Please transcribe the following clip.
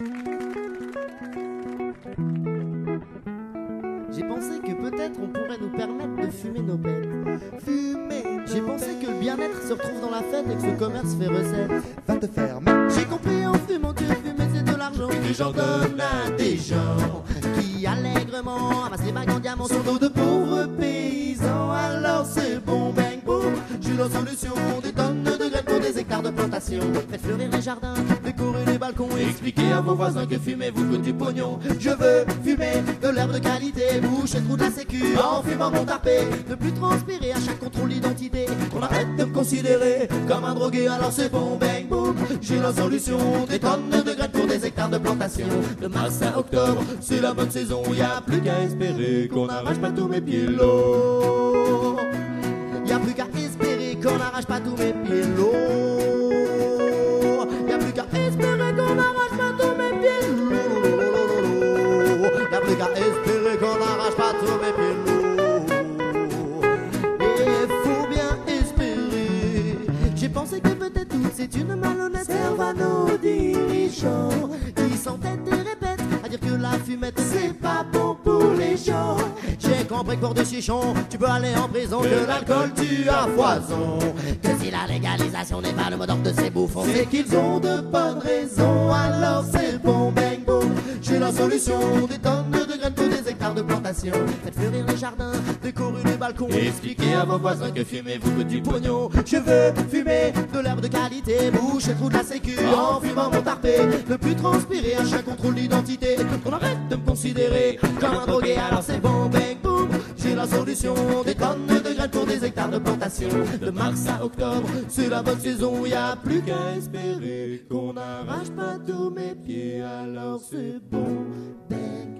J'ai pensé que peut-être on pourrait nous permettre de fumer nos bêtes. Fumer. J'ai pensé que le bien-être se retrouve dans la fête et que ce commerce fait recette. Va te faire. J'ai compris en fumant que fumer c'est de l'argent que j'en donne à des gens qui allègrement amassent les bagues en diamant sur le dos de pauvres paysans. Alors c'est bon, bang, boom. J'ai la solution, des tonnes hectares de plantation. Faites fleurir les jardins, décorer les balcons et expliquer à vos voisins que fumer vous coûte du pognon. Je veux fumer de l'herbe de qualité, bouche et trou de la sécu en fumant mon tarpé. Ne plus transpirer à chaque contrôle d'identité. Qu'on arrête de me considérer comme un drogué, alors c'est bon, bang, boom. J'ai la solution, des tonnes de graines pour des hectares de plantation. De mars à octobre, c'est la bonne saison, y a plus qu'à espérer qu'on n'arrache pas tous mes pieds l'eau. Y a plus qu'à espérer qu'on n'arrache pas tous mes pieds. Qu'on n'arrache pas tous mes l'eau. Et faut bien espérer. J'ai pensé que peut-être tout c'est une malhonnête. Serve à nos dirigeants. Ils s'entêtent et répètent à dire que la fumette c'est pas bon pour les gens. J'ai compris que pour des chichons, tu peux aller en prison, que l'alcool tue à foison. Que si la légalisation n'est pas le mot d'ordre de ces bouffons, c'est qu'ils ont de bonnes raisons. Alors c'est bon, bang, boom. J'ai la solution, des tonnes de graines pour des de plantation. Faites fleurir les jardins, décorer les balcons. Expliquez à vos voisins que fumer vous du pognon. Je veux fumer de l'herbe de qualité, bouche et trou de la sécu. En fumant mon tarpé, ne plus transpirer à chaque contrôle d'identité. Qu'on arrête de me considérer comme un drogué, alors c'est bon, bang, boom. J'ai la solution, des tonnes de graines pour des hectares de plantation. De mars à octobre, c'est la bonne saison, y a plus qu'à espérer qu'on n'arrache pas tous mes pieds, alors c'est bon, bang,